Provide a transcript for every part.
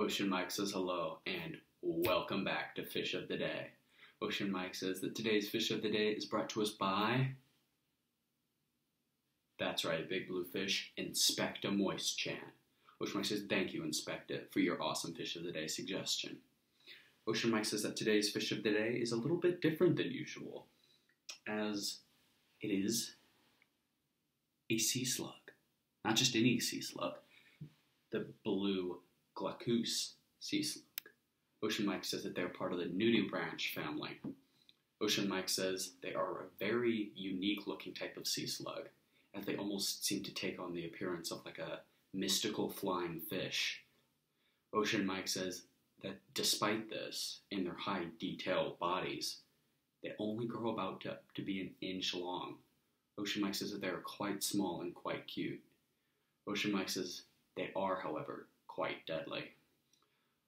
Ocean Mike says hello and welcome back to Fish of the Day. Ocean Mike says that today's Fish of the Day is brought to us by. That's right, Big Blue Fish, Inspecta Moist Chan. Ocean Mike says thank you, Inspecta, for your awesome Fish of the Day suggestion. Ocean Mike says that today's Fish of the Day is a little bit different than usual, as it is a sea slug. Not just any sea slug, the blue glaucus sea slug. Ocean Mike says that they're part of the nudibranch family. Ocean Mike says they are a very unique looking type of sea slug, as they almost seem to take on the appearance of like a mystical flying fish. Ocean Mike says that despite this, in their high detailed bodies, they only grow about to, to be an inch long. Ocean Mike says that they are quite small and quite cute. Ocean Mike says they are, however, quite deadly.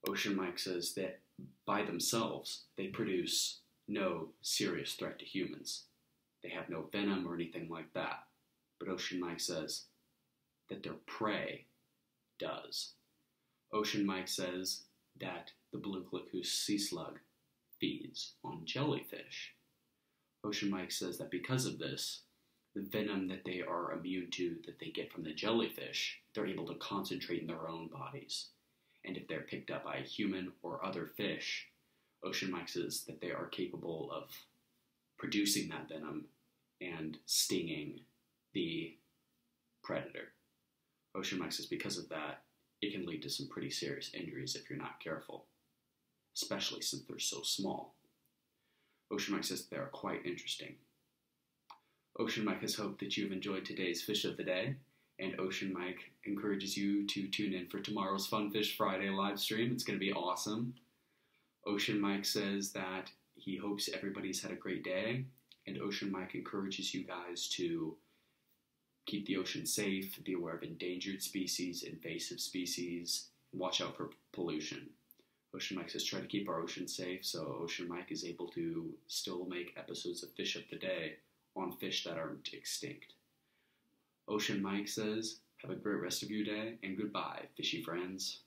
Ocean Mike says that by themselves, they produce no serious threat to humans. They have no venom or anything like that. But Ocean Mike says that their prey does. Ocean Mike says that the blue glaucus sea slug feeds on jellyfish. Ocean Mike says that because of this, the venom that they are immune to that they get from the jellyfish, they're able to concentrate in their own bodies. And if they're picked up by a human or other fish, Ocean Mike says that they are capable of producing that venom and stinging the predator. Ocean Mike says because of that, it can lead to some pretty serious injuries if you're not careful, especially since they're so small. Ocean Mike says they are quite interesting. Ocean Mike has hoped that you've enjoyed today's Fish of the Day, and Ocean Mike encourages you to tune in for tomorrow's Fun Fish Friday live stream. It's going to be awesome. Ocean Mike says that he hopes everybody's had a great day, and Ocean Mike encourages you guys to keep the ocean safe, be aware of endangered species, invasive species, watch out for pollution. Ocean Mike says try to keep our ocean safe, so Ocean Mike is able to still make episodes of Fish of the Day on fish that aren't extinct. Ocean Mike says, have a great rest of your day, and goodbye, fishy friends.